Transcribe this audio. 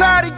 outside